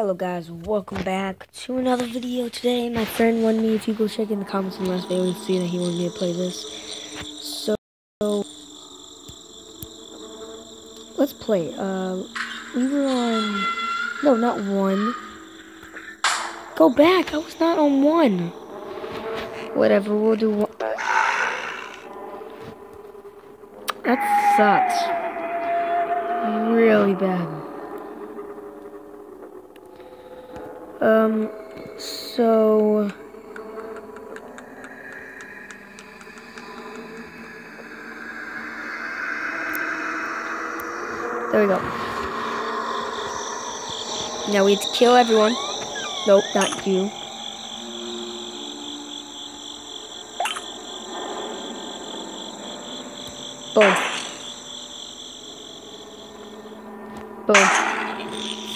Hello guys, welcome back to another video today. My friend wanted me, if you go check in the comments the last video, you see that he wanted me to play this. So, let's play. Uh, we were on, no, not one. Go back, I was not on one. Whatever, we'll do one. That sucks. Really bad. Um, so... There we go. Now we have to kill everyone. Nope, not you. Boom. Boom.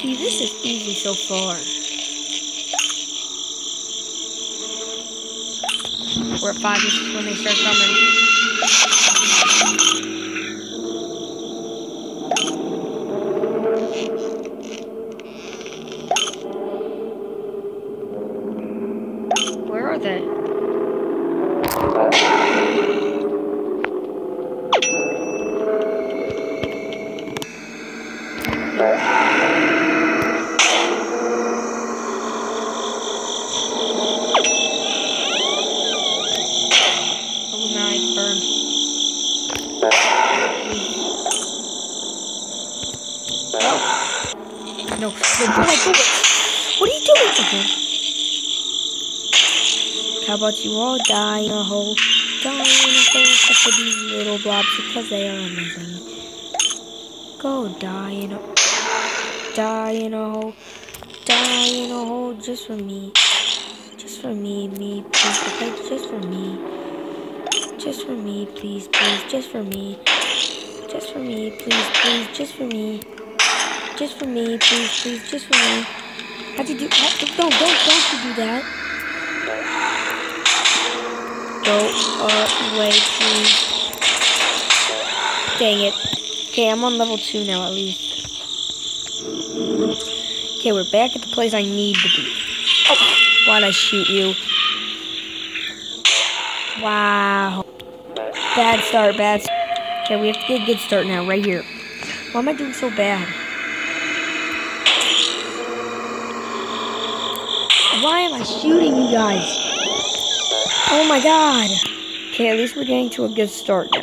See, this is easy so far. where foxes when they start coming. Oh my, burned. No, no, go away. What are you doing? Okay. How about you all die in a hole? Die in a hole for these little blobs because they are amazing. Go die in a die in a hole. Die in a hole just for me. Just for me, me, please? Just for me. Just for me, please, please, just for me. Just for me, please, please, just for me. Just for me, please, please, just for me. How'd you do? How, don't, don't, don't you do that. Go away, please. Dang it. Okay, I'm on level two now at least. Okay, we're back at the place I need to be. Oh, why'd I shoot you? Wow. Bad start, bad start. Okay, we have to get a good start now, right here. Why am I doing so bad? Why am I shooting you guys? Oh my god. Okay, at least we're getting to a good start now.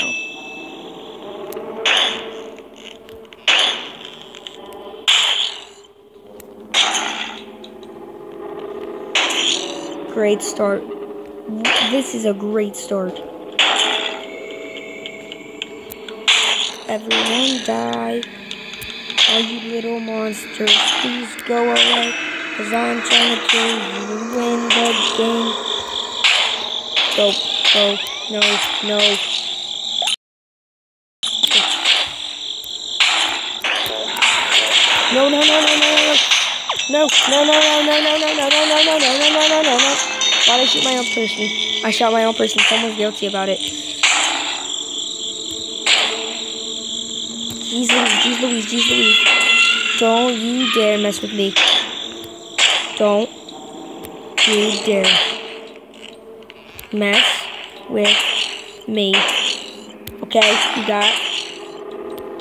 Great start. This is a great start. Everyone die. All you little monsters, please go away. Cause I'm trying to kill you win the game. Go, go, no, no. No, no, no, no, no, no, no. No, no, no, no, no, no, no, no, no, no, no, no, no, no, no, no, no. Why'd I shoot my own person? I shot my own person. Someone's guilty about it. Jeez Louise, jeez Louise, jeez Louise. Don't you dare mess with me. Don't you dare mess with me. Okay, you got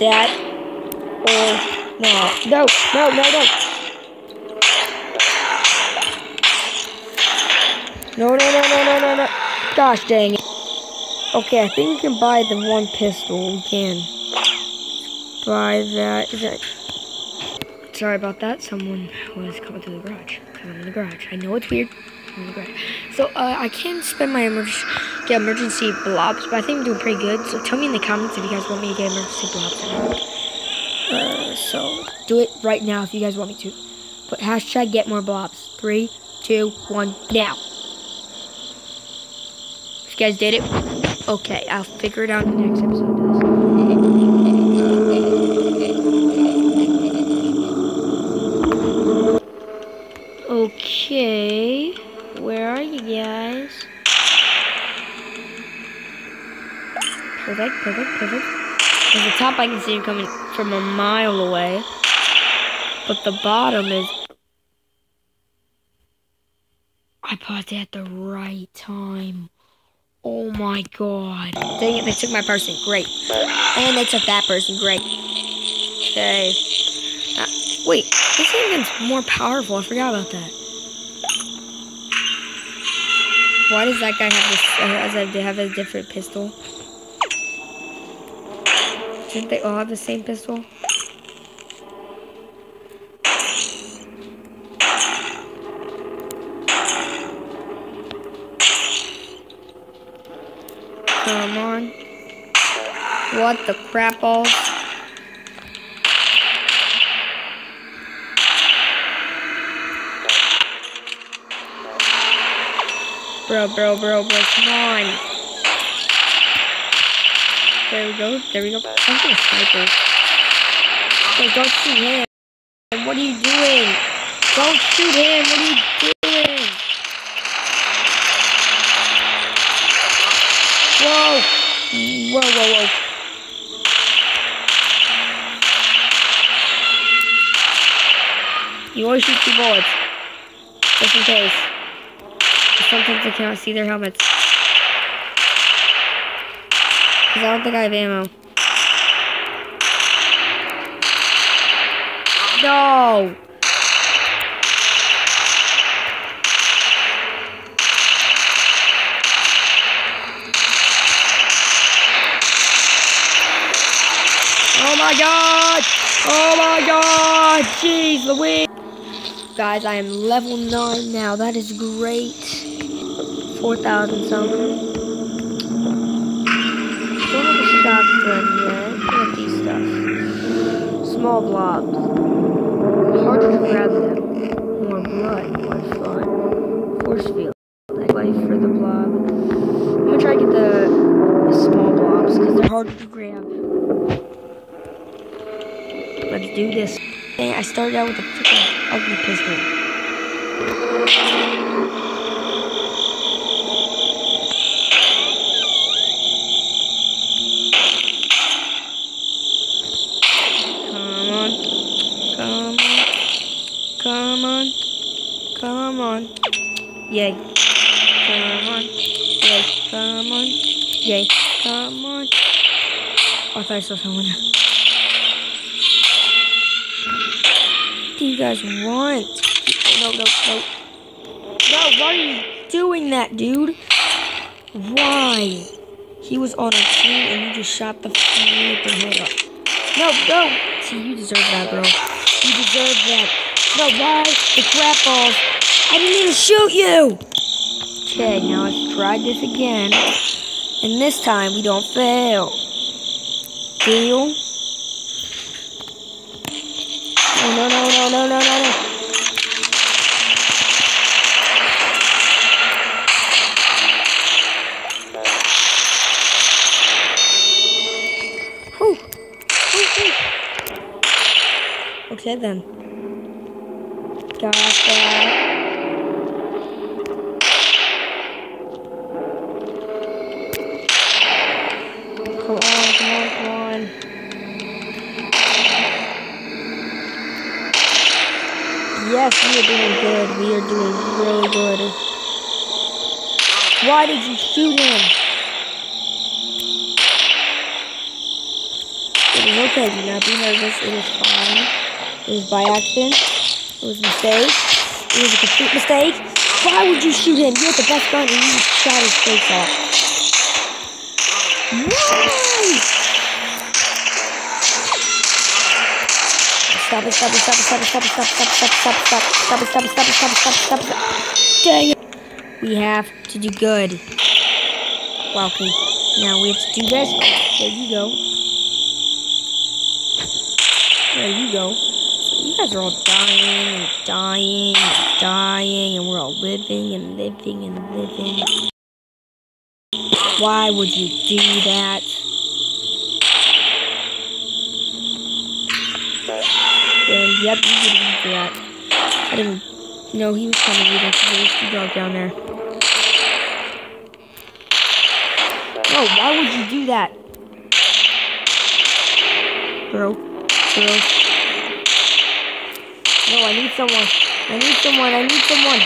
that or no. No, no, no, no. No, no, no, no, no, no, no. Gosh dang it. Okay, I think we can buy the one pistol. We can buy that. Is that? Sorry about that. Someone was coming through the garage. I'm in the garage. I know it's weird. I'm in the garage. So uh, I can spend my emergency get emergency blobs, but I think I'm doing pretty good. So tell me in the comments if you guys want me to get emergency blobs or not. Uh, so do it right now if you guys want me to. Put hashtag get more blobs. Three, two, one, now. If you guys did it, okay, I'll figure it out in the next episode. Okay, where are you guys? Perfect, perfect, perfect. At the top, I can see him coming from a mile away, but the bottom is I paused at the right time. Oh my god. Dang it, they took my person. Great. And they took that person. Great. Okay. Uh, wait, this handgun's more powerful. I forgot about that. Why does that guy have this? Uh, has a, have a different pistol? Didn't they all have the same pistol? Come on. What the crap balls? Bro, bro, bro, bro, come on. There we go, there we go. I'm sniper. Hey, don't shoot him. What are you doing? Don't shoot him. What are you doing? Whoa! Whoa, whoa, whoa. You always shoot two bullets. Just in case. Sometimes I cannot see their helmets. Don't think I have ammo. No! Oh my god! Oh my god! Jeez Louise! Guys, I am level 9 now. That is great. 4,000 something. Shotgun yet. Empty stuff. Small blobs. Hard to grab them. More blood. More fun. Force field. Life for the blob. I'm gonna try to get the, small blobs because they're harder to grab. Let's do this. I started out with a freaking ugly pistol. Come on. Come on. Come on. Come on. Yay. Come on. Yay. Come on. Yay. Come on. I saw someone. What do you guys want? No, no, no. No, why are you doing that, dude? Why? He was on a team and you just shot the flipping head up. No, no! See, you deserve that, bro. You deserve that. No, why? The crap balls. I didn't even shoot you! Okay, now let's try this again. And this time we don't fail. Deal? Oh, no, no, no, no, no, no, no. Okay then. Got that. Come on, come on, come on. Yes, we are doing good. We are doing really good. Why did you shoot him? It is okay. Do not be nervous. It is fine. It was by accident. It was a mistake. It was a complete mistake. Why would you shoot him? You had the best gun and you shot his face off. Why? Stop it, stop it, stop it, stop it, stop it, stop it, stop it, stop it, stop it, stop it, stop it, stop it, stop it, stop it, stop it, stop it. Dang it. We have to do good. Okay. Now we have to do this. There you go. There you go. You guys are all dying and dying and dying, and we're all living and living and living. Why would you do that? And yep, that. I didn't know he was coming either because there was two dogs down there. No, why would you do that? Bro, bro. No, I need someone. I need someone. I need someone.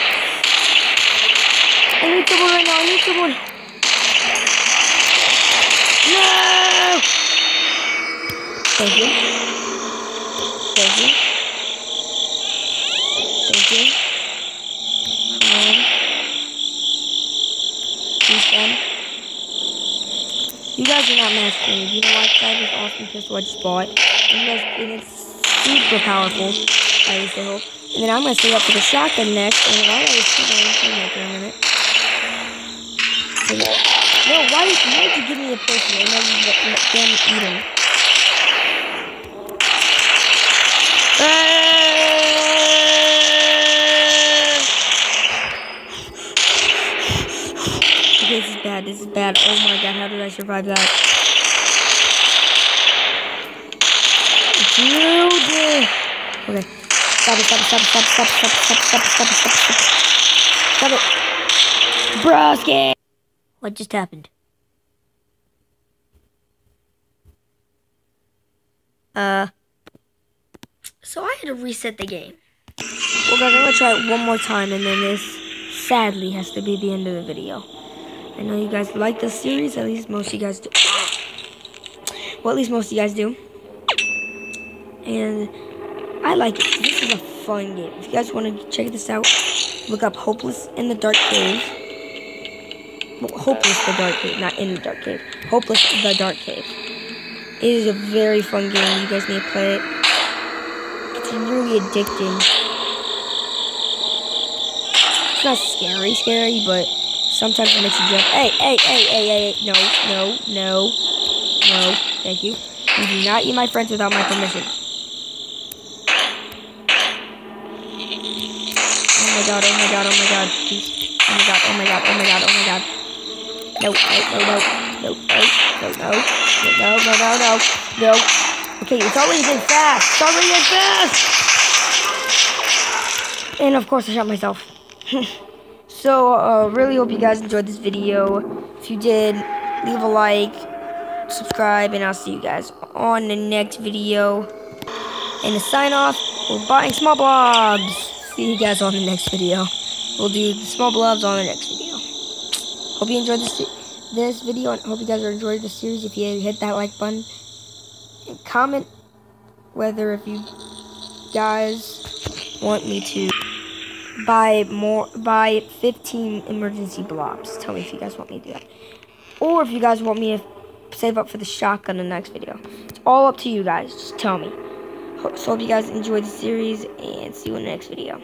I need someone right now. I need someone. No! Thank you. Thank you. Thank you. Come on. Please, Ben. You guys are not mastering me. You know what? I this pistol I just bought. And, and it's super powerful. At least I hope. And then I'm gonna stay up for the shotgun next. And I always shoot my own for a minute. No, why, why did you give me a potion and then you them eat him? Okay, this is bad. This is bad. Oh my god, how did I survive that? Dude! Okay. Stop it, stop it, stop it, stop it, stop it, stop it, stop it, stop it, stop it, stop it. Stop it. Broski! What just happened? Uh. So I had to reset the game. Well, guys, I'm gonna try it one more time, and then this sadly has to be the end of the video. I know you guys like this series, at least most of you guys do. Well, at least most of you guys do. And I like it. This is a fun game. If you guys want to check this out, look up Hopeless in the Dark Cave. Well, Hopeless the Dark Cave, not in the Dark Cave. Hopeless the Dark Cave. It is a very fun game. You guys need to play it. It's really addicting. It's not scary, scary, but sometimes it makes you jump. Hey, hey, hey, hey, hey, hey. No, no, no, no. Thank you. You do not eat my friends without my permission. Oh my god, oh my god, oh my god. Please. Oh my god, oh my god, oh my god, oh my god. No, no, no, no, no, no, no, no, no, no, no, no. Okay, it's already been fast. It's already been fast. And of course, I shot myself. so, uh, really hope you guys enjoyed this video. If you did, leave a like, subscribe, and I'll see you guys on the next video. And to sign off, we're buying small blobs. See you guys on the next video. We'll do the small blobs on the next video. Hope you enjoyed this this video, and hope you guys are enjoying the series. If you hit that like button, and comment whether if you guys want me to buy more, buy 15 emergency blobs. Tell me if you guys want me to do that, or if you guys want me to save up for the shotgun in the next video. It's all up to you guys. Just tell me. So hope you guys enjoyed the series, and see you in the next video.